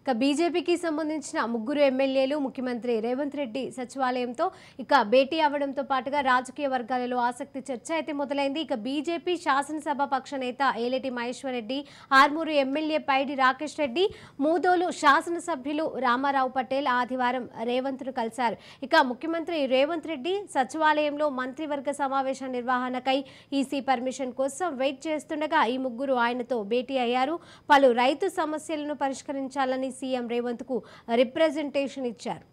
ఇక బీజేపీకి సంబంధించిన ముగ్గురు ఎమ్మెల్యేలు ముఖ్యమంత్రి రేవంత్ రెడ్డి సచివాలయంతో ఇక భేటీ అవ్వడంతో పాటుగా రాజకీయ వర్గాలలో ఆసక్తి చర్చ అయితే మొదలైంది. ఇక బీజేపీ శాసనసభ పక్ష నేత ఏలేటి మహేశ్వర్ రెడ్డి ఆర్మూరు ఎమ్మెల్యే పైడి రాకేష్ రెడ్డి మూదోలు శాసనసభ్యులు రామారావు పటేల్ ఆదివారం రేవంత్ను కలిశారు. ఇక ముఖ్యమంత్రి రేవంత్ రెడ్డి సచివాలయంలో మంత్రివర్గ సమావేశ నిర్వహణకై ఈసీ పర్మిషన్ కోసం వెయిట్ చేస్తుండగా ఈ ముగ్గురు ఆయనతో భేటీ అయ్యారు. పలు రైతు సమస్యలను పరిష్కరించాలని సీఎం రేవంత్కు రిప్రజెంటేషన్ ఇచ్చారు.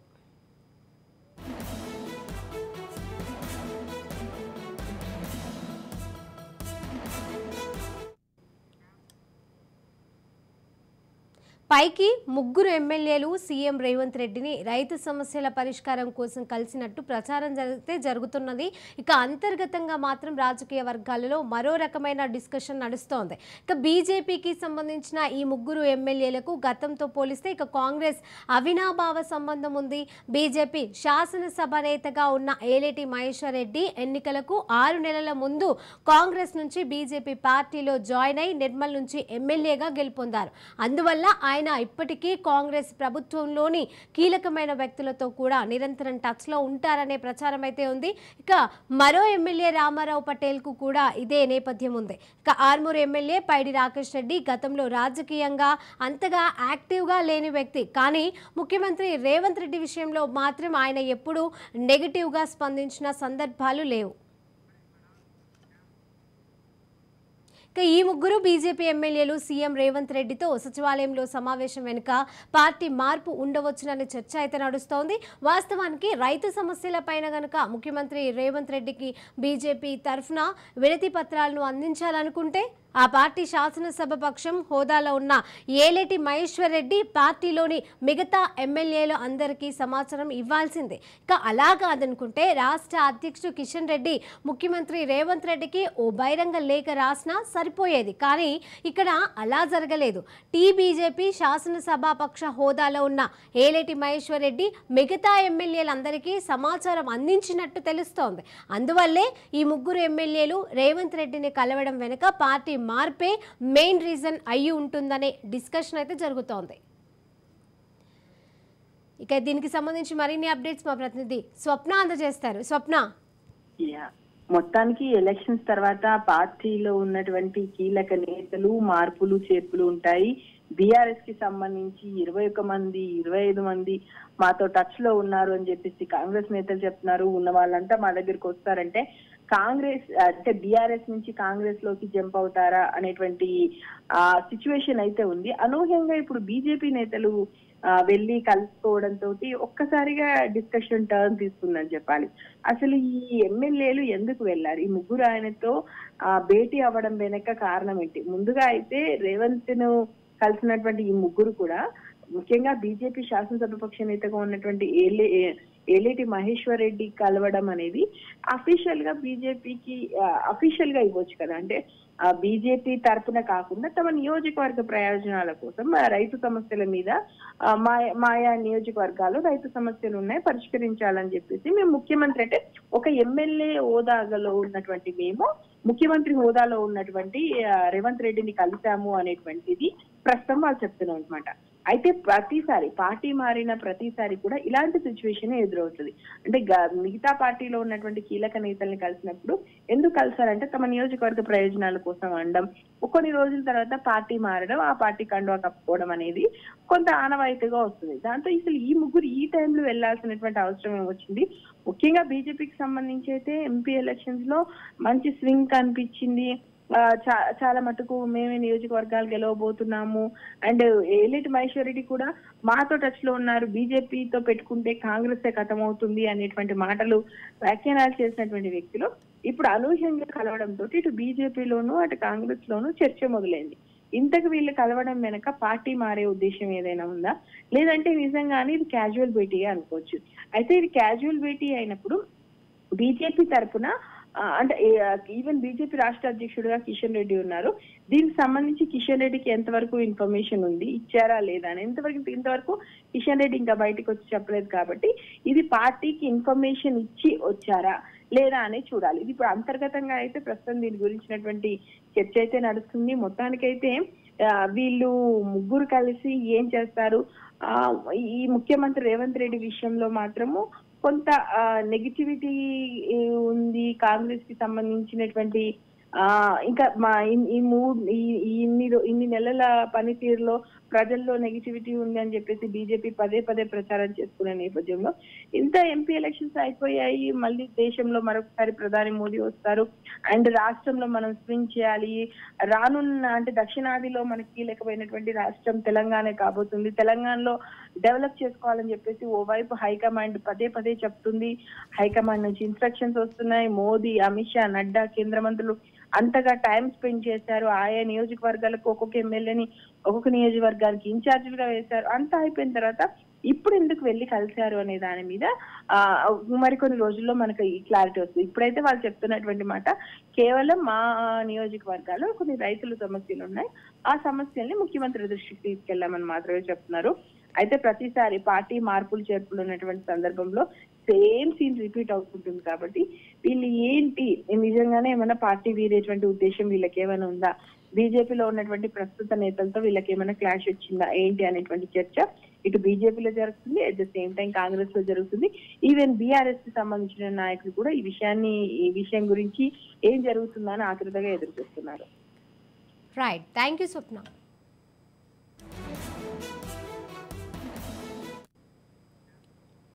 పైకి ముగ్గురు ఎమ్మెల్యేలు సీఎం రేవంత్ రెడ్డిని రైతు సమస్యల పరిష్కారం కోసం కలిసినట్టు ప్రచారం జరిగితే జరుగుతున్నది. ఇక అంతర్గతంగా మాత్రం రాజకీయ వర్గాలలో మరో రకమైన డిస్కషన్ నడుస్తోంది. ఇక బీజేపీకి సంబంధించిన ఈ ముగ్గురు ఎమ్మెల్యేలకు గతంతో పోలిస్తే ఇక కాంగ్రెస్ అవినాభావ సంబంధం ఉంది. బీజేపీ శాసనసభ నేతగా ఉన్న ఏలేటి మహేశ్వర్ రెడ్డి ఎన్నికలకు ఆరు నెలల ముందు కాంగ్రెస్ నుంచి బీజేపీ పార్టీలో జాయిన్ అయి నిర్మల్ నుంచి ఎమ్మెల్యేగా గెలుపొందారు. అందువల్ల ఆయన ఇప్పటికీ కాంగ్రెస్ ప్రభుత్వంలోని కీలకమైన వ్యక్తులతో కూడా నిరంతరం టచ్లో ఉంటారనే ప్రచారం అయితే ఉంది. ఇక మరో ఎమ్మెల్యే రామారావు పటేల్కు కూడా ఇదే నేపథ్యం ఉంది. ఇక ఆర్మూర్ ఎమ్మెల్యే పైడి రాకేష్ రెడ్డి గతంలో రాజకీయంగా అంతగా యాక్టివ్గా లేని వ్యక్తి. కానీ ముఖ్యమంత్రి రేవంత్ రెడ్డి విషయంలో మాత్రం ఆయన ఎప్పుడూ నెగిటివ్గా స్పందించిన సందర్భాలు లేవు. ఇక ఈ ముగ్గురు బీజేపీ ఎమ్మెల్యేలు సీఎం రేవంత్ రెడ్డితో సచివాలయంలో సమావేశం వెనుక పార్టీ మార్పు ఉండవచ్చుననే చర్చ అయితే నడుస్తోంది. వాస్తవానికి రైతు సమస్యలపైన గనుక ముఖ్యమంత్రి రేవంత్ రెడ్డికి బీజేపీ తరఫున వినతి పత్రాలను అందించాలనుకుంటే ఆ పార్టీ శాసనసభ పక్షం హోదాలో ఉన్న ఏలేటి మహేశ్వర్ రెడ్డి పార్టీలోని మిగతా ఎమ్మెల్యేలు అందరికీ సమాచారం ఇవ్వాల్సిందే. ఇక అలా కాదనుకుంటే రాష్ట్ర అధ్యక్షుడు కిషన్ రెడ్డి ముఖ్యమంత్రి రేవంత్ రెడ్డికి ఓ బహిరంగ లేఖ రాసినా సరిపోయేది. కానీ ఇక్కడ అలా జరగలేదు. టీ బీజేపీ శాసనసభ పక్ష హోదాలో ఉన్న ఏలేటి మహేశ్వర్ రెడ్డి మిగతా ఎమ్మెల్యేలందరికీ సమాచారం అందించినట్టు తెలుస్తోంది. అందువల్లే ఈ ముగ్గురు ఎమ్మెల్యేలు రేవంత్ రెడ్డిని కలవడం వెనుక పార్టీ మార్పే మెయిన్ రీజన్ అయి ఉంటుందనే డిస్కషన్ అయితే జరుగుతోంది. ఇక దీనికి సంబంధించి మరిన్ని అప్డేట్స్ మా ప్రతినిధి స్వప్న అందజేస్తారు. స్వప్న? యా. మొత్తానికి ఎలక్షన్స్ తర్వాత పార్టీలో ఉన్నటువంటి కీలక నేతలు మార్పులు చేర్పులు ఉంటాయి. బీఆర్ఎస్కి సంబంధించి ఇరవై ఒక మంది ఇరవై ఐదు మంది మాతో టచ్లో ఉన్నారు అని చెప్పేసి కాంగ్రెస్ నేతలు చెప్తున్నారు. ఉన్న వాళ్ళంతా మా దగ్గరికి వస్తారంటే కాంగ్రెస్ అంటే బీఆర్ఎస్ నుంచి కాంగ్రెస్లోకి జంప్ అవుతారా అనేటువంటి ఆ సిచ్యువేషన్ అయితే ఉంది. అనూహ్యంగా ఇప్పుడు బీజేపీ నేతలు వెళ్ళి కలుసుకోవడం తోటి ఒక్కసారిగా డిస్కషన్ టర్న్ తీసుకుందని చెప్పాలి. అసలు ఈ ఎమ్మెల్యేలు ఎందుకు వెళ్ళారు? ఈ ముగ్గురు ఆయనతో ఆ, భేటీ అవ్వడం వెనక కారణం ఏంటి? ముందుగా అయితే రేవంత్ను కలిసినటువంటి ఈ ముగ్గురు కూడా ముఖ్యంగా బీజేపీ శాసనసభపక్ష నేతగా ఉన్నటువంటి ఏలే ఏలేటి మహేశ్వర్ రెడ్డి కలవడం అనేది అఫీషియల్గా బీజేపీకి అఫీషియల్గా ఇవ్వచ్చు కదా. అంటే బీజేపీ తరపున కాకుండా తమ నియోజకవర్గ ప్రయోజనాల కోసం రైతు సమస్యల మీద మా- మాయా నియోజకవర్గాలు రైతు సమస్యలు ఉన్నాయి పరిష్కరించాలని చెప్పేసి మేము ముఖ్యమంత్రి అంటే ఒక ఎమ్మెల్యే హోదాలో ఉన్నటువంటి మేము ముఖ్యమంత్రి హోదాలో ఉన్నటువంటి రేవంత్ రెడ్డిని కలిశాము అనేటువంటిది ప్రస్తుతం వాళ్ళు చెప్తున్నారు అనమాట అయితే ప్రతిసారి పార్టీ మారిన ప్రతిసారి కూడా ఇలాంటి సిచ్యువేషన్ ఎదురవుతుంది. అంటే గ- మిగతా పార్టీలో ఉన్నటువంటి కీలక నేతల్ని కలిసినప్పుడు ఎందుకు కలిసారంటే తమ నియోజకవర్గ ప్రయోజనాల కోసం అనడం కొన్ని రోజుల తర్వాత పార్టీ మారడం ఆ పార్టీ కండువా కప్పుకోవడం అనేది కొంత ఆనవాయితీగా వస్తుంది. దాంతో అసలు ఈ ముగ్గురు ఈ టైంలో వెళ్ళాల్సినటువంటి అవసరం ఏమొచ్చింది? ముఖ్యంగా బీజేపీకి సంబంధించి అయితే ఎంపీ ఎలక్షన్స్లో మంచి స్వింగ్ కనిపించింది. చాలా మటుకు మేమే నియోజకవర్గాలు గెలవబోతున్నాము. అండ్ ఏలిటి మహేశ్వర్ రెడ్డి కూడా మాతో టచ్లో ఉన్నారు. బీజేపీతో పెట్టుకుంటే కాంగ్రెస్ అవుతుంది అనేటువంటి మాటలు వ్యాఖ్యానాలు చేసినటువంటి వ్యక్తులు ఇప్పుడు అనూహ్యంగా కలవడంతో ఇటు బీజేపీలోను అటు కాంగ్రెస్ లోను చర్చ మొదలైంది. ఇంతకు వీళ్ళు కలవడం వెనక పార్టీ మారే ఉద్దేశం ఏదైనా ఉందా? లేదంటే నిజంగానే ఇది క్యాజువల్ భేటీగా అనుకోవచ్చు. అయితే ఇది క్యాజువల్ భేటీ అయినప్పుడు బీజేపీ తరఫున అంటే ఈవెన్ బీజేపీ రాష్ట్ర అధ్యక్షుడిగా కిషన్ రెడ్డి ఉన్నారు. దీనికి సంబంధించి కిషన్ రెడ్డికి ఎంతవరకు ఇన్ఫర్మేషన్ ఉంది ఇచ్చారా లేదా అని. ఎంతవరకు ఇంతవరకు కిషన్ రెడ్డి ఇంకా బయటకు వచ్చి చెప్పలేదు కాబట్టి ఇది పార్టీకి ఇన్ఫర్మేషన్ ఇచ్చి వచ్చారా లేదా అనే చూడాలి. ఇది ఇప్పుడు అంతర్గతంగా అయితే ప్రస్తుతం దీని గురించినటువంటి చర్చ అయితే నడుస్తుంది. మొత్తానికైతే వీళ్ళు ముగ్గురు కలిసి ఏం చేస్తారు? ఆ, ఈ ముఖ్యమంత్రి రేవంత్ రెడ్డి విషయంలో మాత్రము కొంత నెగిటివిటీ ఉంది. కాంగ్రెస్కి సంబంధించినటువంటి ఇంకా మా ఈ మూడు ఇన్ని ఇన్ని నెలల పనితీరులో ప్రజల్లో నెగిటివిటీ ఉంది అని చెప్పేసి బీజేపీ పదే పదే ప్రచారం చేసుకునే నేపథ్యంలో ఇంత ఎంపీ ఎలక్షన్స్ అయిపోయాయి మళ్ళీ దేశంలో మరొకసారి ప్రధాని మోదీ వస్తారు. అండ్ రాష్ట్రంలో మనం స్వింగ్ చేయాలి. రానున్న అంటే దక్షిణాదిలో మనకి కీలకమైనటువంటి రాష్ట్రం తెలంగాణ కాబోతుంది. తెలంగాణలో డెవలప్ చేసుకోవాలని చెప్పేసి ఓవైపు హైకమాండ్ పదే పదే చెప్తుంది. హైకమాండ్ నుంచి ఇన్స్ట్రక్షన్స్ వస్తున్నాయి. మోదీ అమిత్ షా నడ్డా కేంద్ర మంత్రులు అంతగా టైం స్పెండ్ చేశారు. ఆయా నియోజకవర్గాలకు ఒక్కొక్క ఎమ్మెల్యేని ఒక్కొక్క నియోజకవర్గానికి ఇన్ఛార్జీలుగా వేశారు. అంతా అయిపోయిన తర్వాత ఇప్పుడు ఎందుకు వెళ్ళి కలిశారు అనే దాని మీద మరికొన్ని రోజుల్లో మనకు ఈ క్లారిటీ వస్తుంది. ఇప్పుడైతే వాళ్ళు చెప్తున్నటువంటి మాట కేవలం మా నియోజకవర్గాల్లో కొన్ని రైతుల సమస్యలు ఉన్నాయి. ఆ సమస్యల్ని ముఖ్యమంత్రి దృష్టికి తీసుకెళ్ళామని మాత్రమే చెప్తున్నారు. అయితే ప్రతిసారి పార్టీ మార్పులు చేర్పులు ఉన్నటువంటి సందర్భంలో సేమ్ సీన్ రిపీట్ అవుతుంటుంది కాబట్టి వీళ్ళు ఏంటి? నిజంగానే ఏమైనా పార్టీ వీరేటువంటి ఉద్దేశం వీళ్ళకి ఏమైనా ఉందా? బీజేపీలో ఉన్నటువంటి ప్రస్తుత నేతలతో వీళ్ళకి ఏమైనా క్లాష్ వచ్చిందా? ఏంటి అనేటువంటి చర్చ ఇటు బీజేపీలో జరుగుతుంది. అట్ ద సేమ్ టైం కాంగ్రెస్లో జరుగుతుంది. ఈవెన్ బీఆర్ఎస్కి సంబంధించిన నాయకులు కూడా ఈ విషయాన్ని ఈ విషయం గురించి ఏం జరుగుతుందని ఆతృతగా ఎదురు చూస్తున్నారు. Right thank you Swapna